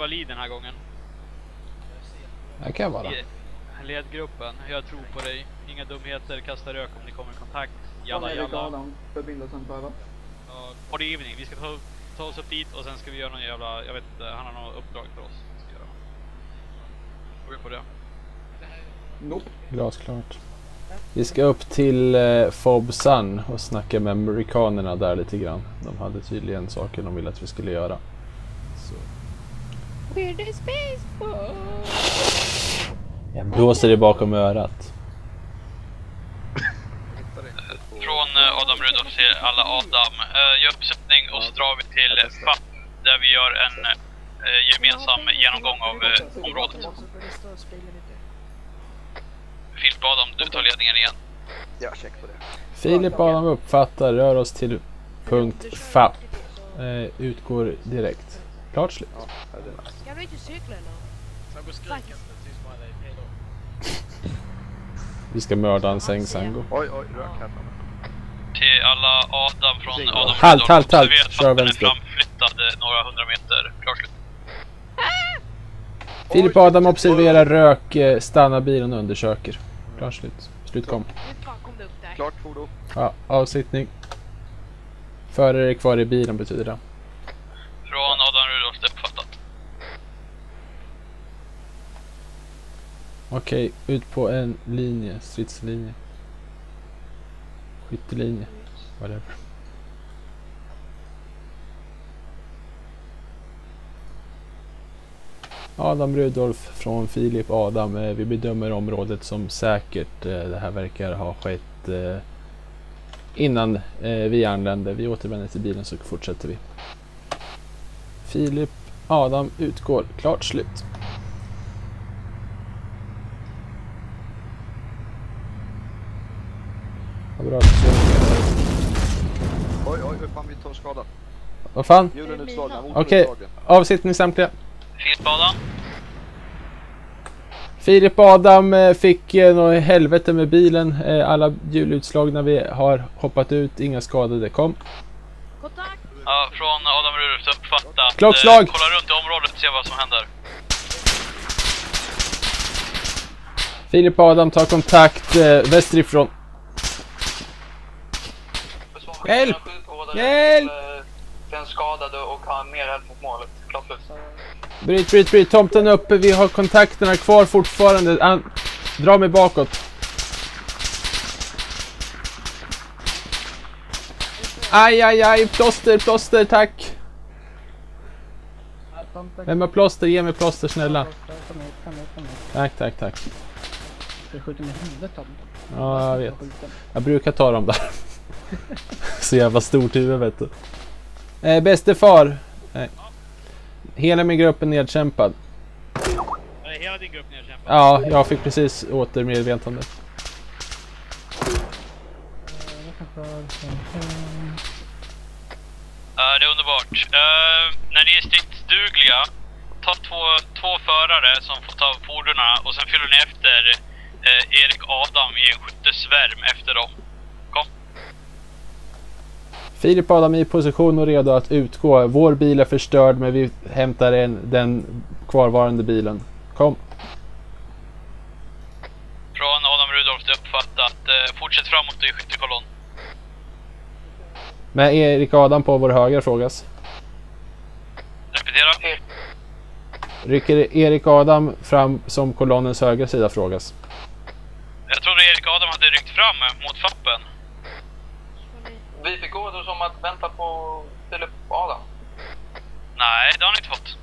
vara lead den här gången. Det kan jag vara. I- Led gruppen. Jag tror på dig. Inga dumheter, kasta rök om ni kommer i kontakt. Jalla jalla. Förbindelsen prövad. Body evening. Vi ska ta, ta oss upp dit och sen ska vi göra någon jävla, jag vet inte, han har något uppdrag för oss. Ska göra. Går vi på det? Nope. Glasklart. Vi ska upp till eh, Fobsan och snacka med amerikanerna där lite grann. De hade tydligen saker de ville att vi skulle göra. We're the space Jag blåser det bakom örat. Från eh, Adam Rudolf till alla Adam. Uh, gör uppsättning och så drar vi till eh, FAP där vi gör en eh, gemensam genomgång av eh, området. Filip Adam, du tar ledningen igen. Ja, check på det. Filip Adam uppfattar, rör oss till punkt FAP. Eh, utgår direkt. Klart slut. Ja, ja, det är nice. Ska du inte cykla då? Vi ska mörda en sängsango. Oj, oj, rök här framme. Till alla Adam från Adam Halt, Rudolf. halt, halt. Att Kör är vänster. framflyttad några hundra meter. Klart slut. Filip Adam observerar rök, eh, stannar bilen och undersöker. Klart slut. Slut kom. Klart fordon. Ja, avsittning. Förare är kvar i bilen betyder det. Från Adam Rudolf, det är uppfattat. Okej, ut på en linje. Stridslinje. Skyttelinje. Whatever. Adam Rudolf från Filip Adam. Eh, vi bedömer området som säkert. Eh, det här verkar ha skett eh, innan vi anlände. Vi återvänder till bilen så fortsätter vi. Filip Adam utgår. Klart slut. Ja, bra. Oj, oj, hur fan vi tar skada. Vad fan? Okej. utslagen. Avsittning samtliga. Filip Adam. Filip Adam eh, fick eh, något helvete med bilen. Eh, alla hjul utslagna. Vi har hoppat ut. Inga skadade. Kom. Kontakt! Ja, från Adam är uppfattat. Klockslag! Eh, kolla runt i området, se vad som händer. Filip Adam tar kontakt eh, västerifrån. Hjälp! Hjälp! Den skadade och har mer eld mot målet. Klart plus. Bryt, bryt, bryt. Tomten är uppe. Vi har kontakterna kvar fortfarande. An dra mig bakåt. Aj, aj, aj. Plåster, plåster, tack. Vem har plåster? Ge mig plåster snälla. Tack, tack, tack. Du skjuter med huvudet tomten? Ja, jag vet. Jag brukar ta dem där. Så jävla stort huvud vet du. Eh, bäste far. Nej. Hela min grupp är nedkämpad. Hela din grupp nedkämpad? Ja, jag fick precis åter medvetande. Ja, det är underbart. Eh, när ni är stridsdugliga, ta två, två förare som får ta fordonen och sen fyller ni efter eh, Erik Adam i en skyttesvärm efter dem. Filip Adam i position och redo att utgå. Vår bil är förstörd men vi hämtar en, den kvarvarande bilen. Kom. Från Adam Rudolf, det uppfattat. Eh, fortsätt framåt i skyttekolonn. Med Erik Adam på vår höger frågas. Repetera. Rycker Erik Adam fram som kolonnens högra sida frågas. Jag trodde Erik Adam hade ryckt fram eh, mot fappen. Vi fick order som att vänta på Filip Adam. Nej, det har ni inte fått.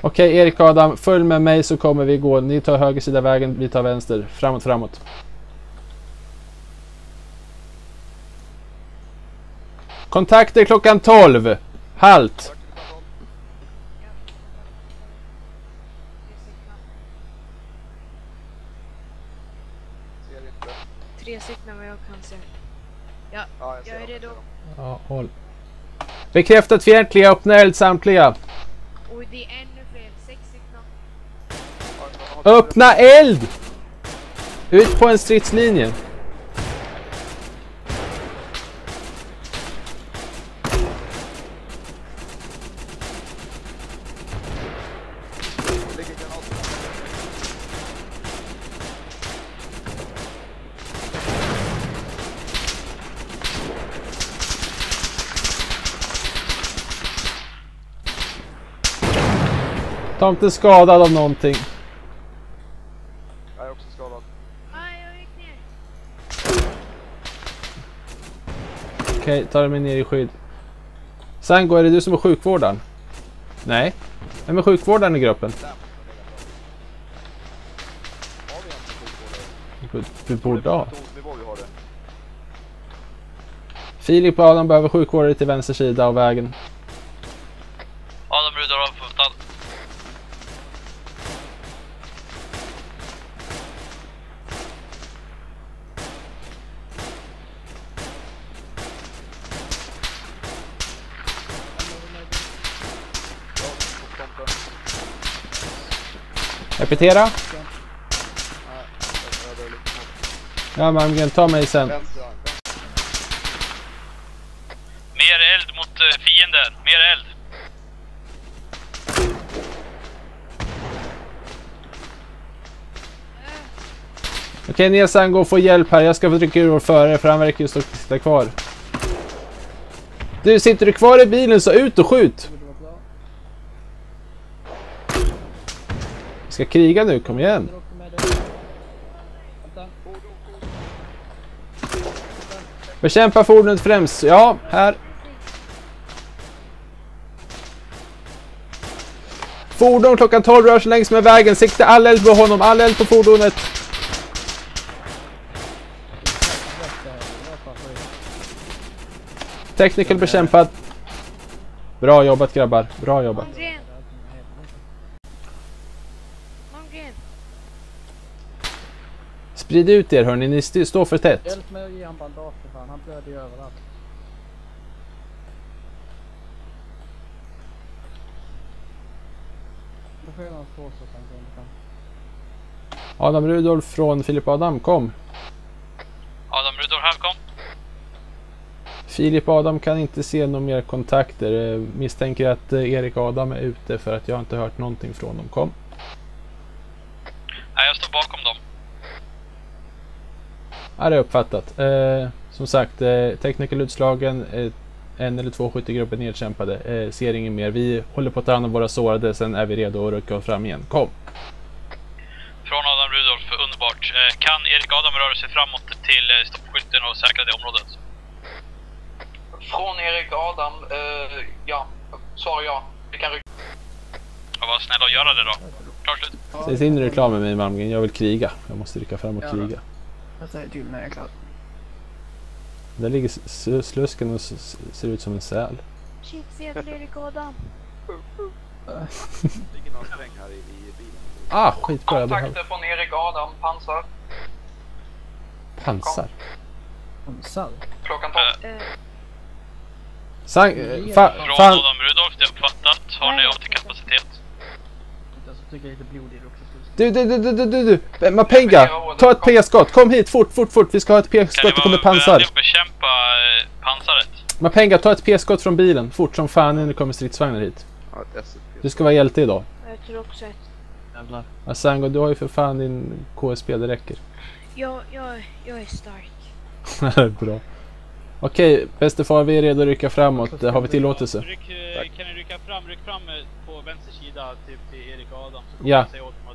Okej Erik Adam, följ med mig så kommer vi gå. Ni tar höger sida vägen, vi tar vänster. Framåt, framåt. Kontakter klockan 12. Halt! Tre stycken vad jag kan se. Ja, Ja, jag är redo. Ja, håll. Bekräftat fientliga, öppna eld samtliga. Oj, det är ännu fler. Sex stycken. Öppna eld! Ut på en stridslinje. Tomten skadad av någonting. Jag är också skadad. Aj, jag gick ner. Okej, tar mig ner i skydd. Sango, är det du som är sjukvårdaren? Nej. Vem är sjukvårdaren i gruppen? Vi borde ha. Filip och Adam behöver sjukvårdare till vänster sida av vägen. Adam Rudolf har fått all... Tomten. Snabbt. Ja, Malmgren, ta mig sen. Mer eld mot eh, fienden. Mer eld. Okej, Nia Sango får hjälp här. Jag ska få trycka ur vår förare för han verkar ju stå sitta kvar. Du, sitter du kvar i bilen så ut och skjut! Borde vara bra. Vi ska kriga nu, kom igen. Bekämpa fordonet främst. Ja, här. Fordon klockan 12 rör sig längs med vägen. Sikta all eld på honom, all eld på fordonet. Technical bekämpad. Bra jobbat grabbar, bra jobbat. Malmgren. Malmgren. Sprid ut er hörni, ni st- står för tätt. Hjälp mig att ge han bandage för fan. Han blöder ju överallt. Adam Rudolf från Filip Adam, kom. Adam Rudolf här kom. Filip Adam kan inte se några mer kontakter. Eh, Misstänker att eh, Erik Adam är ute för att jag inte hört någonting från dem. Kom. Nej, jag står bakom dem. Ja, det är uppfattat. Eh, som sagt, eh, tekniker utslagen. Eh, en eller två skyttegrupper nedkämpade. Eh, ser ingen mer. Vi håller på att ta hand om våra sårade. Sen är vi redo att rycka fram igen. Kom! Från Adam Rudolf, underbart. Eh, Kan Erik Adam röra sig framåt till eh, stoppskytten och säkra det området? Från Erik Adam, eh, ja. Svar ja. Vi kan rycka. Ja, var snälla och göra det då. Klart slut. Säg in i reklam med mig Malmgren. Jag vill kriga. Jag måste rycka fram och Ja. kriga. Jag säger till när jag är klar. Där ligger slusken och ser ut som en säl. Shit, ser ligger någon här i, i bilen. Ah, skitbra. Jag Kontakter från Erik Adam, pansar. pansar. Pansar? Klockan 12. Eh, Sang, eh, fa, Från fan, Adam Rudolf, det är uppfattat. Har ni AT-kapacitet? Vänta så tycker jag lite blodig också. Du, du, du, du, du, du, du. Mapenga, ta ett p-skott. Kom hit, fort, fort, fort. Vi ska ha ett Kan p-skott. ni Det kommer pansar. och bekämpa eh, pansaret? Mapenga, ta ett p-skott från bilen. Fort som fan innan det kommer stridsvagnar hit. Du ska vara hjälte idag. jag tror också att... Jävlar. Asango, du har ju för fan din KSP, det räcker. Jag, jag, jag är stark. Bra. Okej, bäste far, vi är redo att rycka framåt. Har vi tillåtelse? Ryck, eh, kan ni rycka fram, ryck fram eh, på vänster sida typ till Erik och Adam. Så kommer Ja.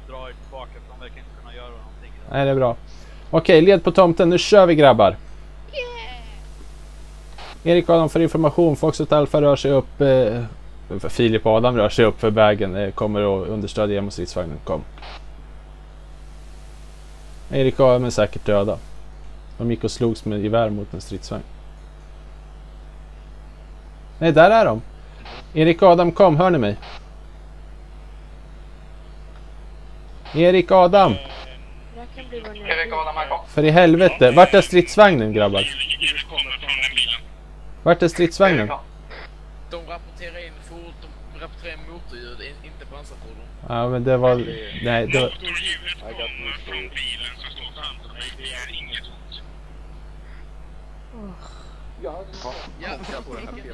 Jag säga åt dem att dra er tillbaka för de verkar inte kunna göra någonting. Nej, det är bra. Okej, led på tomten. Nu kör vi grabbar. Erik Adam får information. Foxtrot Alpha rör sig upp. Eh, Filip och Adam rör sig upp för vägen. Eh, kommer att understödja mot stridsvagnen. Kom. Erik och Adam är säkert döda. De gick och slogs med gevär mot en stridsvagn. Nej, där är de. Erik och Adam, kom. Hör ni mig? Erik Adam! Erik Adam här. För i helvete. Vart är stridsvagnen grabbar? Vart är stridsvagnen? De rapporterar in fort, de rapporterar in motorljud, in- inte pansarfordon. Ja men det var... Nej, det var...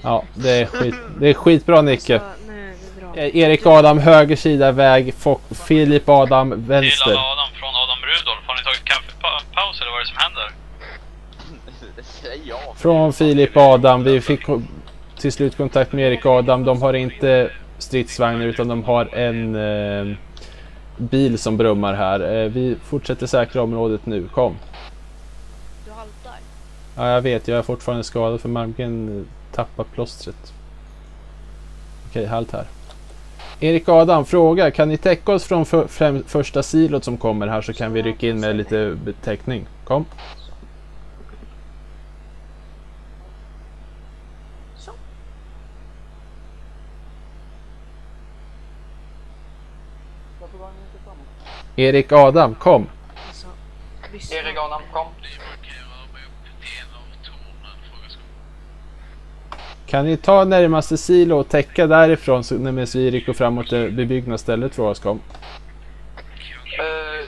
Ja, det är, skit, det är skitbra Nicke. Erik Adam höger sida väg, Filip Adam Till vänster. alla Adam från Adam Rudolf. Har ni tagit kaffepaus eller vad är det som händer? Från Filip Adam, vi fick till slut kontakt med Erik Adam. De har inte stridsvagnar utan de har en eh, bil som brummar här. Eh, vi fortsätter säkra området nu. Kom. Du haltar. Ja, jag vet. Jag är fortfarande skadad för Malmgren eh, tappar plåstret. Okej, halt här. Erik Adam frågar, kan ni täcka oss från för, första silot som kommer här så kan vi rycka in med lite täckning. Kom. Erik Adam, kom. Erik Adam, kom. Ni markerar mig upp till en av tornen. Frågeskolan. Kan ni ta närmaste silo och täcka därifrån så medan vi rycker framåt det bebyggda stället för oss kom. Uh,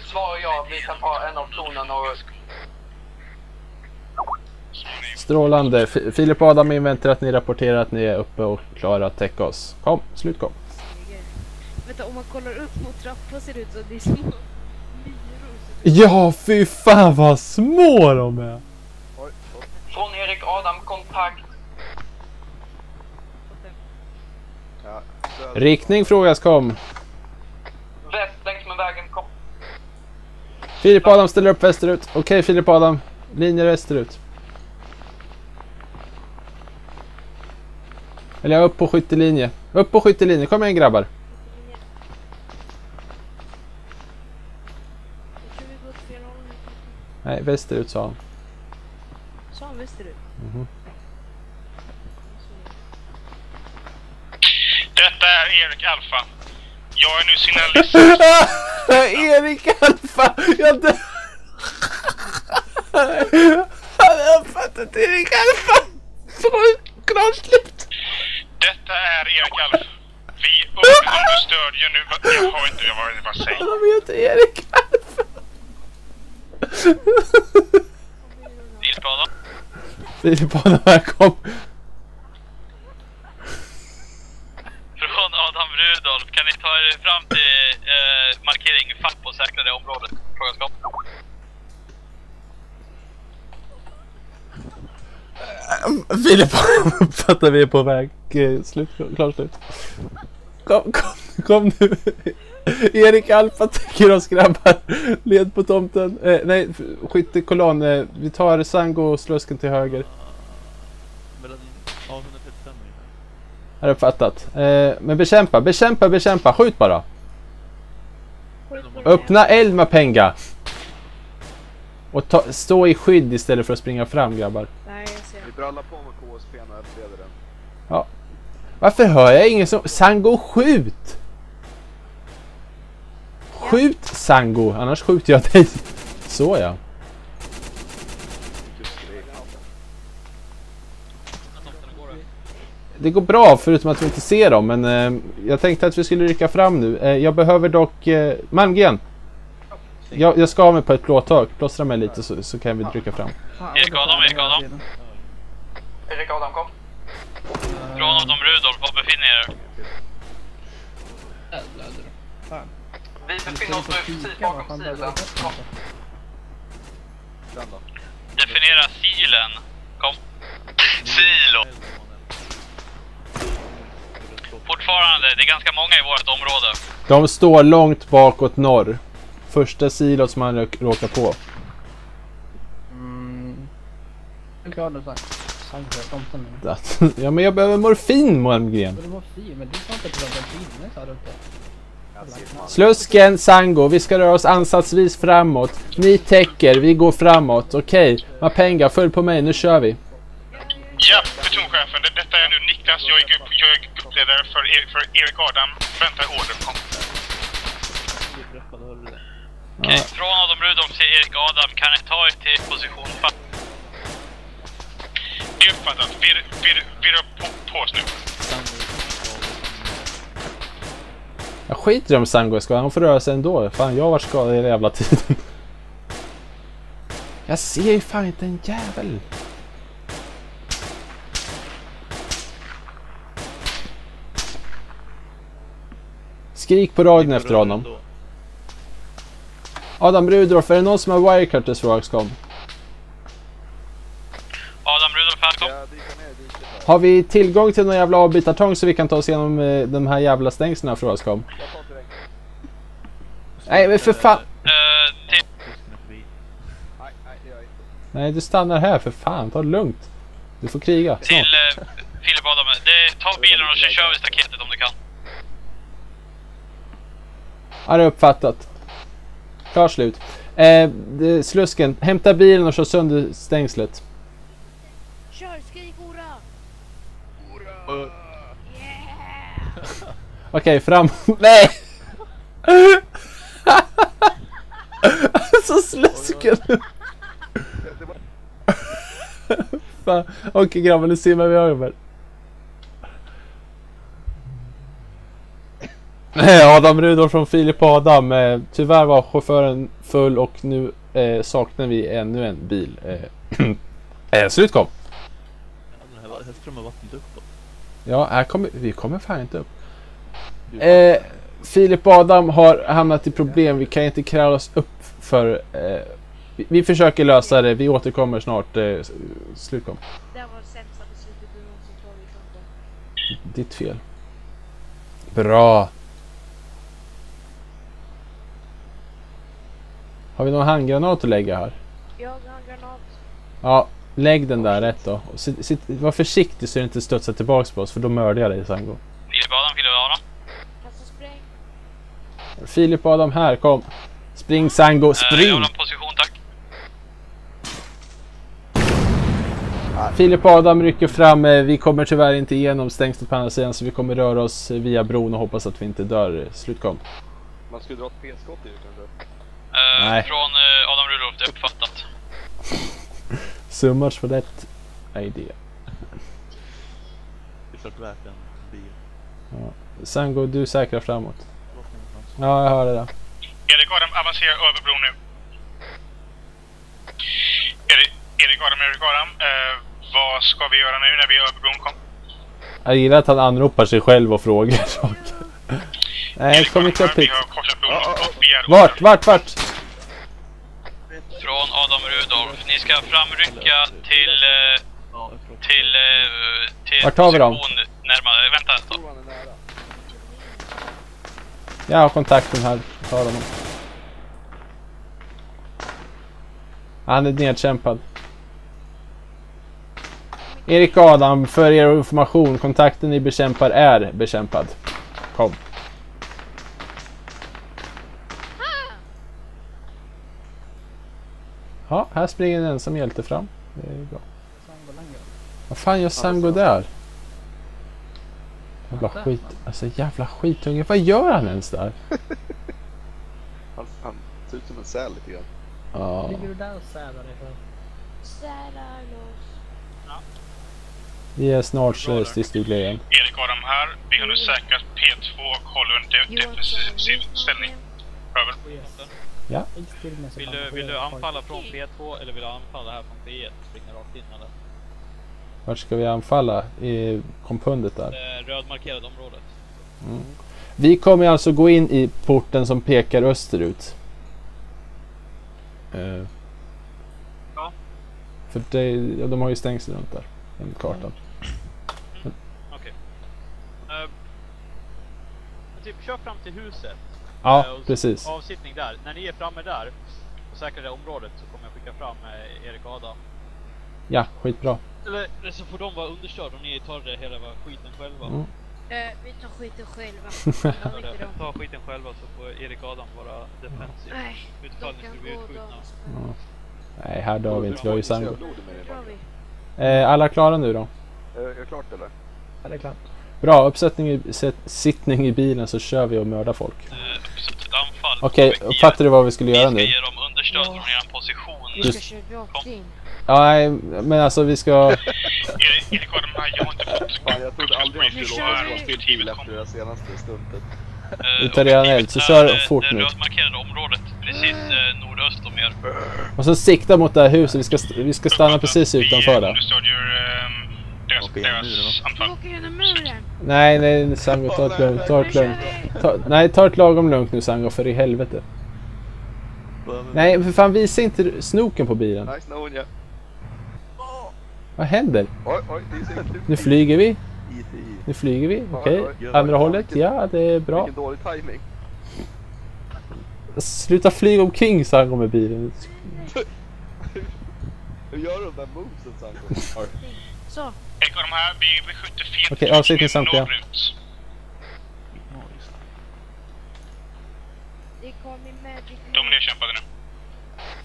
svar ja, vi kan ta en av tornen och... Strålande. F Filip och Adam inväntar att ni rapporterar att ni är uppe och klara att täcka oss. Kom, slut kom. Vänta, om man kollar upp mot trappan ser det ut som det är små myror. Ja, fy fan vad små de är! Från Erik Adam, kontakt. Ja, söder. Riktning frågas kom. Väst längs med vägen, kom. Filip Adam ställer upp västerut. Okej Filip och Adam. Linjer västerut. Eller upp på skyttelinje. Upp på skyttelinje. Kom igen grabbar. Nej, västerut sa han. Sa han västerut? Mhm. Detta är Erik Alfa. Jag är nu signalist. Erik Alfa! Jag dö... Han har uppfattat Erik Alfa! Så klart slut! Detta är Erik Alfa. Vi understödjer nu... Jag har inte... Jag vad vad säger. Han heter Erik Alfa! Och Adam här kom. Från Adam Rudolf. Kan ni ta er fram till eh, markering FAP och säkra det området? Fråga skott. Filip eh, uppfattar vi är på väg. Eh, slut, klart slut. Kom, kom, kom nu. Erik Alfa täcker oss grabbar. Led på tomten. Eh, nej, skyttekolonn. Eh, vi tar Sango och Slusken till höger. Har uppfattat. Eh, men bekämpa, bekämpa, bekämpa. Skjut bara. Öppna eld med penga. Och ta, stå i skydd istället för att springa fram grabbar. Nej, jag ser. Vi brallar på med KSP och efterleder den. Varför hör jag ingen som... Sango skjut! Skjut Sango, annars skjuter jag dig. Så ja. Just det. Det går bra förutom att vi inte ser dem men eh, jag tänkte att vi skulle rycka fram nu. Eh, jag behöver dock... Eh, Malmgren! Jag, jag ska av mig på ett plåttak. Plåstra mig lite så, så kan vi rycka fram. Erik Adam, Erik Adam. Erik Adam, kom. Från Adam Rudolf. Var befinner ni er? Vi befinner oss nu precis bakom silen. Kom. Definiera silen. Kom. Silo. Fortfarande, det är ganska många i vårt område. De står långt bakåt norr. Första silot som man rå- råkar på. Mm. Ja men jag behöver morfin Malmgren. Slusken, Sango, vi ska röra oss ansatsvis framåt. Ni täcker, vi går framåt. Okej, Mapenga, följ på mig, nu kör vi. Ja, plutonchefen. Det, detta är nu Niklas. Jag är, jag är gruppledare för Erik, för Erik Adam. Väntar order. Kom. Okej, från Adam Rudolf till Erik Adam. Kan ni ta er till position Det är uppfattat. Vi, vi, vi rör på, på oss nu. Jag skiter i om Sango ska, han får röra sig ändå. Fan, jag har varit skadad hela jävla tiden. Jag ser ju fan inte en jävel. Skrik på radion efter honom. Adam Rudolf, är det någon som har wirecut till Swagscom? Adam Rudolf, här. Har vi tillgång till någon jävla avbytartång så vi kan ta oss igenom eh, de här jävla stängslen för terräng. Nej men för fan! Eh, Nej, du stannar här för fan, ta det lugnt. Du får kriga till eh, Filip Adam. Ta bilen och så kör vi staketet om du kan. Har du uppfattat. Klart slut. Eh, det- slusken, hämta bilen och kör sönder stängslet. Kör, skrik hurra! Och Yeah! Okej, fram... Nej! Så slusken! Det, det. Fan. Okej grabbar, nu simmar vi över. Adam Rudolf från Filip och Adam. Eh, tyvärr var chauffören full och nu eh, saknar vi ännu en bil. Eh, eh, slut kom. Här. Ja, här kommer, vi kommer fan inte upp. Eh, Filip och Adam har hamnat i problem. Vi kan inte kräva oss upp för... Eh, vi, vi försöker lösa det. Vi återkommer snart. Eh, slut kom. Det var det sämsta beslutet du någonsin tagit Ditt fel. Bra. Har vi någon handgranat att lägga här? Jag har en granat. Ja, lägg den där rätt då. Och sitt, sitt, var försiktig så du inte studsar tillbaks på oss för då mördar jag dig Sango. Filip Adam, Filip Adam. Spräng. Filip Adam här, kom. Spring Sango, Eh, jag spring! en position tack. Filip Adam rycker fram. Eh, Vi kommer tyvärr inte igenom stängslet på andra sidan så vi kommer röra oss via bron och hoppas att vi inte dör. Slut kom. Man skulle dra ett p-skott i det kanske. Eh, Nej. från eh, Adam Rudolf, det är uppfattat. So much for that idea. Det är klart värt en bil. Sango, du säkrar framåt. Ja, jag hörde det. Erik Adam, avancera över bron nu. Erik, Erik Adam, Erik Adam. Eh, vad ska vi göra nu när vi är över bron? Kom. Jag gillar att han anropar sig själv och frågar saker. Nej, kom inte upp hit. Vart, vart, vart? Adam Rudolf. Ni ska framrycka till... Eh, till... Eh, till Vart tar vi dem? Närmare. Vänta. Är nära. Jag har kontakten här. Tar honom. Han är nedkämpad. Erik Adam, för er information. Kontakten ni bekämpar är bekämpad. Kom. Ja, här springer en ensam hjälte fram. Det är bra. Vad fan gör Sango där? Jävla skit. Alltså jävla skitunge. Vad gör han ens där? Han, han ser ut som en säl lite grann. Ja. Ligger du där och särar dig för? Särar loss. Vi är snart stridsdugliga igen. Erik Adam här. Vi har nu säkrat P2 och håller en de- defensiv ställning. Över. Ja. Vill du, vill du anfalla från P2 eller vill du anfalla här från P1? Springa rakt in eller? Vart ska vi anfalla? I kompundet där. Det rödmarkerade området. Vi kommer alltså gå in i porten som pekar österut. Eh, Ja. För det, ja, de har ju stängsel runt där. Enligt kartan. Okej. Eh, men typ, kör fram till huset. Ja, Eh, precis. Avsittning där. När ni är framme där och säkrar det området så kommer jag skicka fram eh, Erik och Adam. Ja, skitbra. Eller, eller så får de vara understörda och ni tar det hela skiten själva. Mm. Eh, vi tar skiten själva. Ta skiten själva så får Erik och Adam vara defensiv. Nej, Utifall de ni kan bli gå utskjutna. de. Nej, här dör vi inte. Vi har ju vi. Eh, alla klara nu då? Är är det klart eller? Ja, det är klart. Bra, uppsättning i, sittning i bilen så kör vi och mördar folk. Eh, uppsuttet anfall. Okej, Vi- uppfattar du vad vi skulle Vi göra ska nu? ge dem understöd från Ja. er position. Vi ska köra rakt in. Ja, nej, men alltså vi ska... Erik, Erik Adam. Jag har inte fått... Fan, jag trodde aldrig Nu skulle vi. stå still bil efter det senaste stuntet. Eh, Vi tar redan eld, så kör är, fort Det nu. rödmarkerade området precis eh, nordöst om er. Och så sikta mot det här huset. Vi ska, st- vi ska stanna precis utanför Vi där. understödjer deras, deras va? Vi anfall. åker genom muren. Nej, nej Sango, ta ett lugnt. Ta ett lugnt. Ta, nej, ta ett lagom lugnt nu Sango, för i helvete. Nej, för fan visa inte snoken på bilen. Ja. Vad händer? Det. Nu flyger vi. Nu flyger vi. Okej. oj. Andra hållet. Ja, det är bra. Vilken dålig timing. Sluta flyga omkring sa han med bilen. Hur gör du de där movesen Sanko? Så, Och de här, vi, vi skjuter fel Okej, avsiktligt samtliga. norrut. De nedkämpade nu.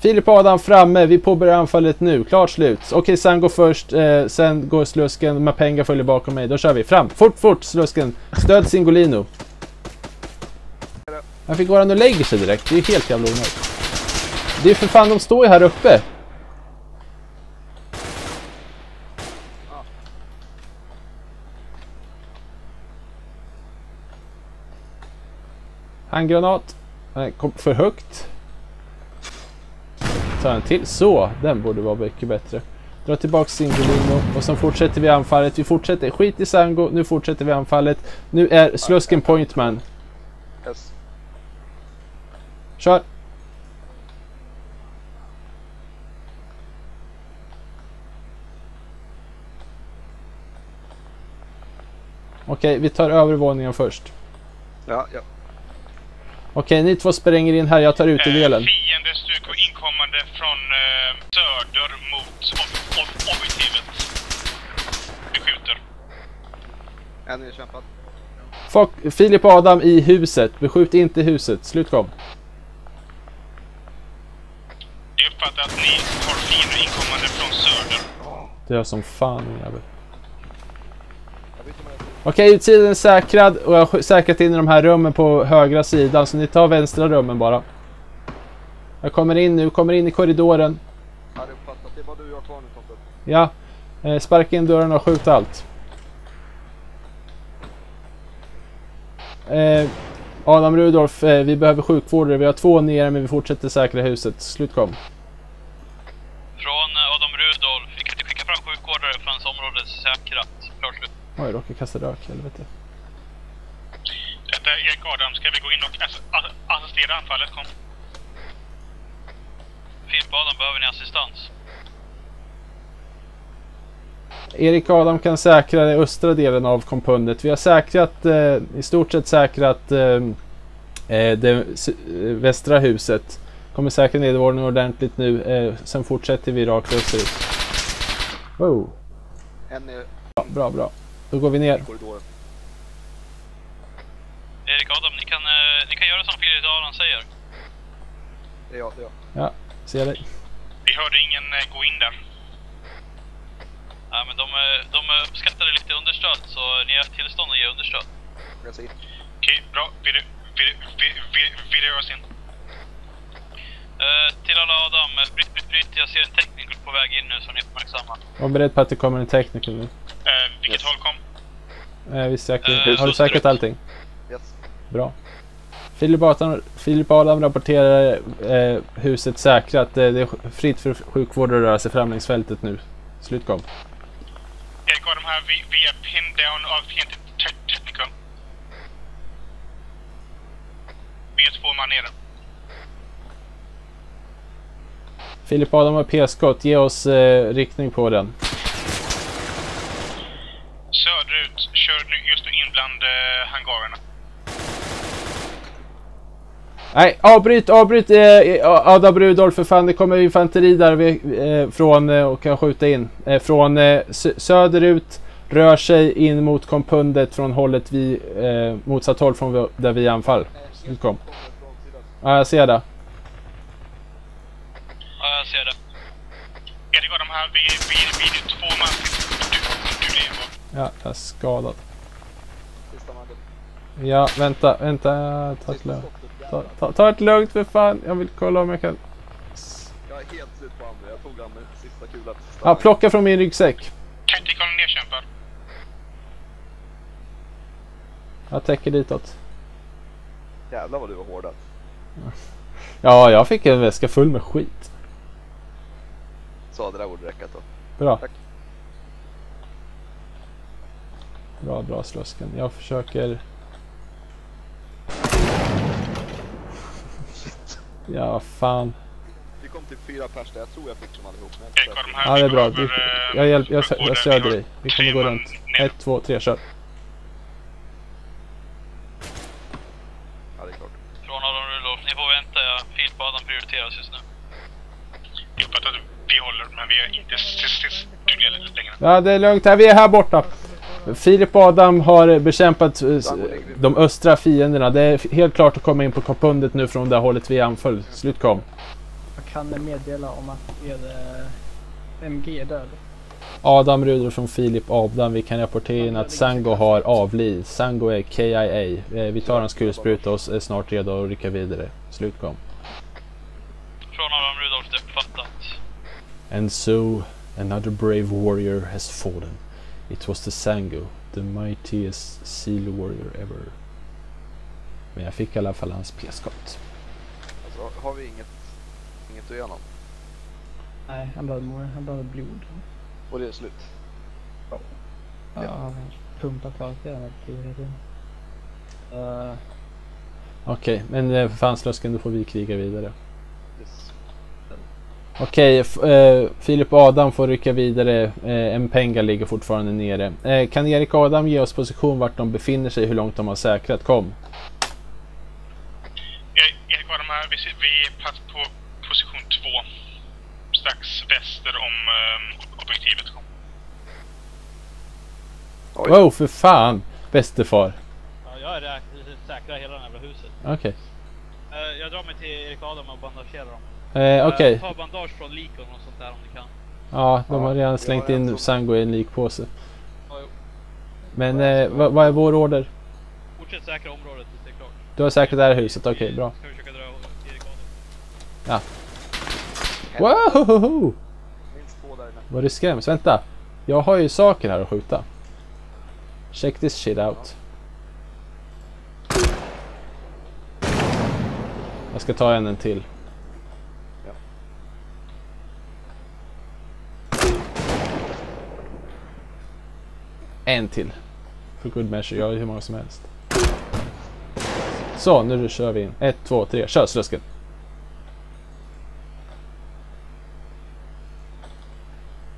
Filip och Adam framme. Vi påbörjar anfallet nu. Klart slut. Okej, Sam går först. Eh, sen går Slusken. Mapenga följer bakom mig. Då kör vi. Fram! Fort, fort Slusken! Stöd Singolino. Han fick gå och lägger sig direkt. Det är ju helt jävla onödigt. Det är för fan, de står ju här uppe. Handgranat. Nej, kom för högt. Ta en till. Så, den borde vara mycket bättre. Dra tillbaka Singolino och sen fortsätter vi anfallet. Vi fortsätter. Skit i Sango. Nu fortsätter vi anfallet. Nu är Slusken Pointman. Yes. Kör! Okej, vi tar övervåningen först. Ja, ja. Okej, ni två spränger in här. Jag tar utedelen. Eh, Fiendestyrkor inkommande från eh, söder mot ob- ob- objektivet. Vi skjuter. En nedkämpad. Fuck, Filip och Adam i huset. Beskjut inte huset. Slut kom. Jag uppfattar att ni har fiender inkommande från söder. Det är som fan jävel. Okej, okay, Okej, utsidan är säkrad och jag har säkrat in i de här rummen på högra sidan. Så ni tar vänstra rummen bara. Jag kommer in nu, kommer in i korridoren. Jag hade uppfattat. Det är bara du och jag kvar nu Tompe. Ja, eh, sparka in dörren och skjut allt. Eh, Adam Rudolf, eh, vi behöver sjukvårdare. Vi har två nere men vi fortsätter säkra huset. Slut kom. Från eh, Adam Rudolf. Vi kan inte skicka fram sjukvårdare förrän området är säkrat. Oj, jag råkade kasta rök, helvete. Detta är Erik Adam. Ska vi gå in och ass- ass- assistera anfallet? Kom. Och Adam, behöver ni assistans? Erik Adam kan säkra den östra delen av kompundet. Vi har säkrat, eh, i stort sett säkrat eh, eh, det eh, västra huset. Kommer säkra nedervåningen ordentligt nu. Eh, sen fortsätter vi rakt österut. Wow. En är Bra, bra, bra. Då går vi ner. i korridoren. Erik Adam, ni kan, eh, ni kan göra som Filip Adam säger. Det är jag, det är jag. Ser dig. Vi hörde ingen eh, gå in där. Ja, men de, eh, de uppskattade lite understöd, så ni har tillstånd att ge understöd. Okej, bra. Vi, vi, vi, vi, vi rör oss in. Eh, till alla Adam, eh, bryt, bryt, bryt. Jag ser en tekniker på väg in nu som ni är uppmärksamma. Var beredd på att det kommer en tekniker nu. Eh, vilket Yes. håll kom? Eh, vi säkrar. Eh, Har du säkrat allting? Yes. Bra. Filip Adam, Filip Adam rapporterar eh, huset säkrat. Eh, det är fritt för sjukvårdare att röra sig fram längs fältet nu. Slut kom. Erik Adam här. Vi, vi är pinned down av fientlig te- tekniker. Vi är två man nere. Filip Adam har p-skott. Ge oss eh, riktning på den. Söderut. Kör nu just in bland eh, hangarerna. Nej, avbryt, avbryt eh, Adam Rudolf för fan. Det kommer infanteri där vi, eh, från eh, och kan skjuta in. Eh, från eh, sö- söderut rör sig in mot kompundet från hållet vi, eh, motsatt håll från vi, där vi anfall. Kom. Ja, jag ser det. Ja, jag ser det. Erik Adam här. Vi, vi, vi är två man. Du, du lever. Ja, jag är skadad. Ja, vänta, vänta. Ta ett lugnt. Ta, ta, ta ett lugnt för fan. Jag vill kolla om jag kan... Jag är helt slut på andra. Jag tog han med sista kulan. Ja, plocka från min ryggsäck. Tactical nedkämpad. Jag täcker ditåt. Jävlar vad du var hårdad. Ja, jag fick en väska full med skit. Så det där borde räcka då. Bra. Tack. Bra, bra slusken. Jag försöker... Ja, fan. Vi kom till fyra pers där. Jag tror jag fick dem allihop. Men. Ja, det är bra. Du- jag, hjälp, jag, jag, jag har dig. Vi kommer gå runt. Ett, två, tre, kör. Ja, det är klart. Från Adam Rudolf, ni får vänta. Adam prioriteras just nu. Jag uppfattar att vi håller, men vi är inte stridsdugliga längre. Ja, det är lugnt här. Vi är här borta. Filip och Adam har bekämpat eh, de östra fienderna. Det är helt klart att komma in på kompundet nu från det hållet vi anföll. Slut kom. Jag kan meddela om att er eh, MG är död. Adam Rudolf från Filip Adam. Vi kan rapportera in att Sango har avlidit. Sango är KIA. Eh, Vi tar hans kulspruta och är snart redo att rycka vidare. Slut kom. Från Adam Rudolf, det är uppfattat. And so another brave warrior has fallen. It was the Sango, the mightiest seal warrior ever. Men jag fick i alla fall hans p-skott. Alltså, har vi inget, inget att igenom? Nej, han behöver, han behöver blod. Och det är slut? Ja, han har pumpat klart tiden. Uh, Okej, men eh, för fan Slusken, då får vi kriga vidare. Yes. Okej, f- eh, Filip och Adam får rycka vidare. Eh, Mpenga ligger fortfarande nere. Eh, kan Erik och Adam ge oss position vart de befinner sig, hur långt de har säkrat? Kom. Erik Erik Adam här, vi, vi är plats på position 2. Strax väster om um, objektivet. Oj. Wow, för fan! Bästefar. Ja, jag är där, säkrar hela det här huset. Okej. Eh, jag drar mig till Erik Adam och bandagerar dem. Eh, Okej. Eh, ta bandage från Likon och sånt där om du kan. Ja, de Ja, har redan jag slängt in Sango i en likpåse. Ja. Men eh, vad, vad är vår order? Fortsätt säkra området tills det är klart. Du har säkrat det här huset, okej bra. Ska vi försöka dra Erik där inne. Vad du skräms? Vänta! Jag har ju saker här att skjuta. Check this shit out. Jag ska ta en, en till. En till. För good measure. Jag har hur många som helst. Så, nu kör vi in. Ett, två, tre. Kör slusken.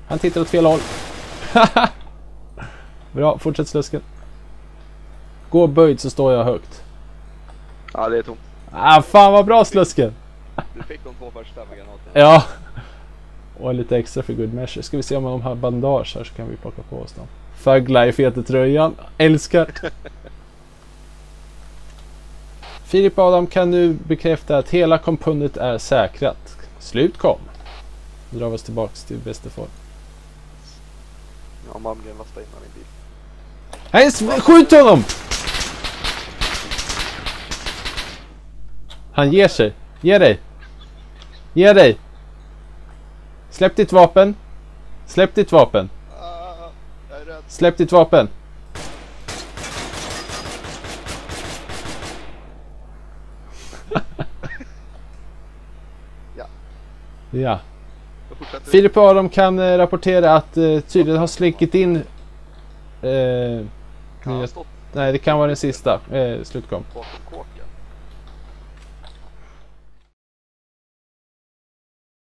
Han tittar åt fel håll. Bra, fortsätt slusken. Gå böjd så står jag högt. Ja, det är tomt. Ah, fan vad bra slusken! Du fick de två första med granaterna. Ja. Och lite extra för good measure. Ska vi se om de har bandage här så kan vi plocka på oss dem. Fagla i fetetröjan. Älskar! Filip Adam kan nu bekräfta att hela kompundet är säkrat. Slut kom. Nu drar vi oss tillbaks till bästa form. Ja, Malmgren lastade in i bil. Nej, skjut honom! Han ger sig. Ge dig. Ge dig. Släpp ditt vapen. Släpp ditt vapen. Släpp ditt vapen. Ja. Ja. Filip och Adam kan eh, rapportera att eh, tydligen har slinkit in... Eh, Kan ha nya- stått nej, det kan vara den sista. Eh, slutkom.